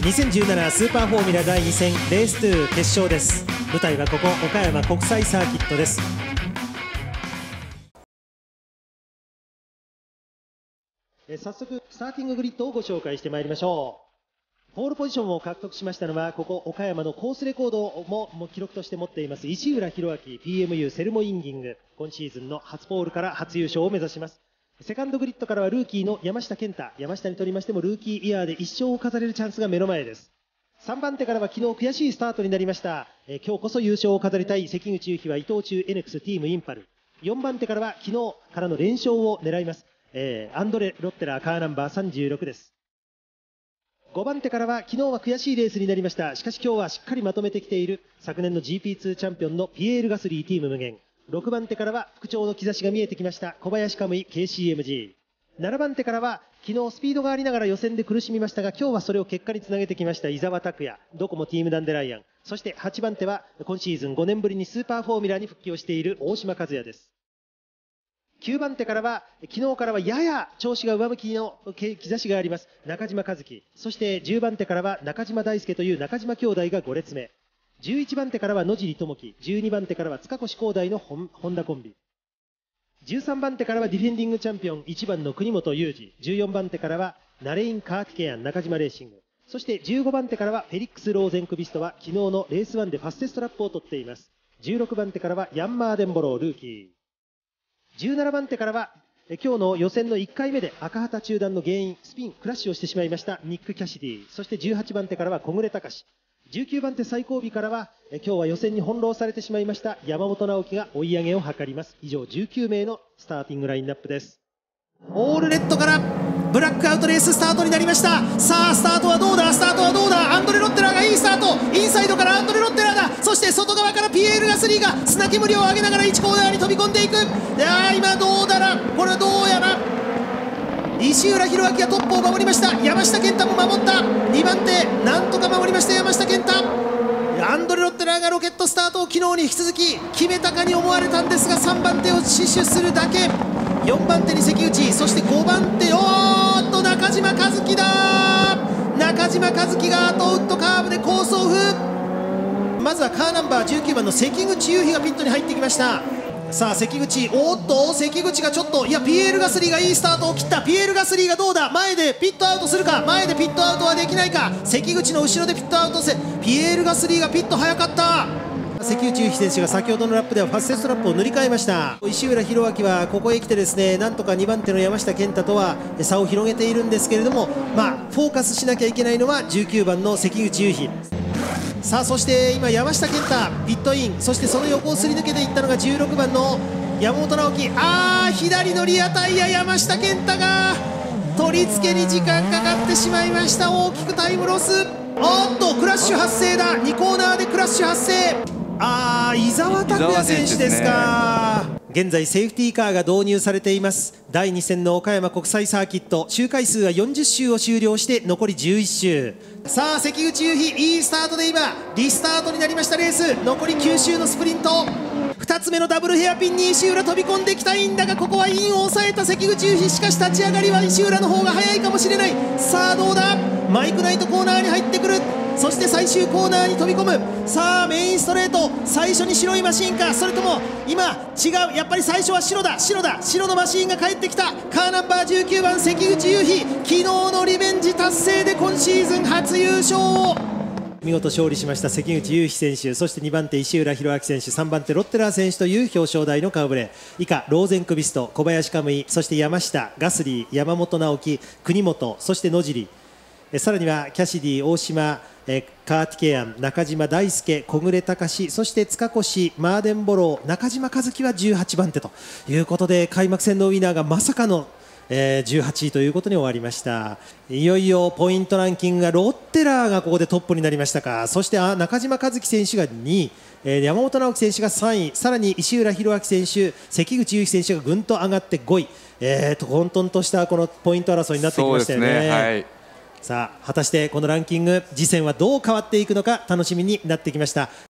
2017スーパーフォーミュラ第2戦レース2決勝です。舞台はここ岡山国際サーキットです。え早速スターティンググリッドをご紹介してまいりましょう。ポールポジションを獲得しましたのはここ岡山のコースレコードも記録として持っています石浦弘明 PMU セルモインギング。今シーズンの初ポールから初優勝を目指します。セカンドグリッドからはルーキーの山下健太。山下にとりましてもルーキーイヤーで一勝を飾れるチャンスが目の前です。3番手からは昨日悔しいスタートになりました。えー、今日こそ優勝を飾りたい関口雄飛は伊藤忠エネクスチームインパル。4番手からは昨日からの連勝を狙います。えー、アンドレ・ロッテラーカーナンバー36です。5番手からは昨日は悔しいレースになりました。しかし今日はしっかりまとめてきている昨年の GP2 チャンピオンのピエール・ガスリーティーム無限。6番手からは復調の兆しが見えてきました。小林可夢偉 KCMG。7番手からは昨日スピードがありながら予選で苦しみましたが今日はそれを結果につなげてきました伊沢拓也。ドコモティームダンデライアン。そして8番手は今シーズン5年ぶりにスーパーフォーミュラーに復帰をしている大嶋和也です。9番手からは昨日からはやや調子が上向きの兆しがあります中島和樹。そして10番手からは中島大輔という中島兄弟が5列目。11番手からは野尻智樹、12番手からは塚越光大の本田コンビ。13番手からはディフェンディングチャンピオン1番の国本裕二、14番手からはナレイン・カーティケアン中島レーシング、そして15番手からはフェリックス・ローゼンクビストは昨日のレース1でファステストラップを取っています。16番手からはヤンマーデンボロールーキー。17番手からは今日の予選の1回目で赤旗中断の原因、スピン、クラッシュをしてしまいましたニック・キャシディ、そして18番手からは小暮隆、19番手最後尾からは、今日は予選に翻弄されてしまいました山本直樹が追い上げを図ります。以上19名のスターティングラインナップです。オールレッドからブラックアウトレーススタートになりました。さあスタートはどうだ？スタートはどうだ？アンドレ・ロッテラーがいいスタート。インサイドからアンドレ・ロッテラーだ。そして外側からピエール・ガスリーが砂煙を上げながら1コーナーに飛び込んでいく。いや今どうだらこれはどうやら。石浦弘明がトップを守りました。山下健太も守った。2番手なんとか守りました。がロケットスタートを昨日に引き続き決めたかに思われたんですが3番手を死守するだけ。4番手に関口そして5番手おーっと中島和樹だ。中島和樹がアトウッドカーブでコースオフまずはカーナンバー19番の関口雄飛がピットに入ってきました。さあ関口。おっと関口がちょっといやピエール・ガスリーがいいスタートを切った。ピエール・ガスリーがどうだ？前でピットアウトするか。前でピットアウトはできないか。関口の後ろでピットアウトせピエール・ガスリーがピット早かった。関口雄飛選手が先ほどのラップではファステストラップを塗り替えました。石浦宏明はここへ来てですねなんとか2番手の山下健太とは差を広げているんですけれどもまあフォーカスしなきゃいけないのは19番の関口雄飛さあそして今山下健太ピットイン。そしてその横をすり抜けていったのが16番の山本直樹。ああ左のリアタイヤ山下健太が取り付けに時間かかってしまいました。大きくタイムロス。おっとクラッシュ発生だ。2コーナーでクラッシュ発生。ああ伊沢拓也選手ですか、現在セーフティーカーが導入されています。第2戦の岡山国際サーキット。周回数は40周を終了して残り11周。さあ関口雄飛いいスタートで今リスタートになりましたレース。残り9周のスプリント。2つ目のダブルヘアピンに石浦飛び込んできたいんだがここはインを抑えた。関口雄飛しかし立ち上がりは石浦の方が早いかもしれない。さあどうだ？マイクナイトコーナーに入ってくる。そして最終コーナーに飛び込む。さあメインストレート。最初に白いマシンか。それとも今違う。やっぱり最初は白だ。白だ。白のマシンが帰ってきた。カーナンバー19番関口雄飛昨日のリベンジ達成で今シーズン初優勝を。見事勝利しました関口雄飛選手。そして2番手石浦弘明選手。3番手ロッテラー選手という表彰台の顔ぶれ。以下ローゼンクビスト小林カムイ。そして山下ガスリー山本直樹国本そして野尻。さらにはキャシディ大島カーティケアン中島大輔小暮隆そして塚越マーデンボロー中島和樹は18番手ということで開幕戦のウィナーがまさかのえー、18位ということに終わりました。いよいよポイントランキングがロッテラーがここでトップになりましたか。そしてあ中島和樹選手が2位、えー、山本直樹選手が3位さらに石浦弘明選手関口雄飛選手がぐんと上がって5位、えー、と混沌としたこのポイント争いになってきましたよね。さあ果たしてこのランキング次戦はどう変わっていくのか楽しみになってきました。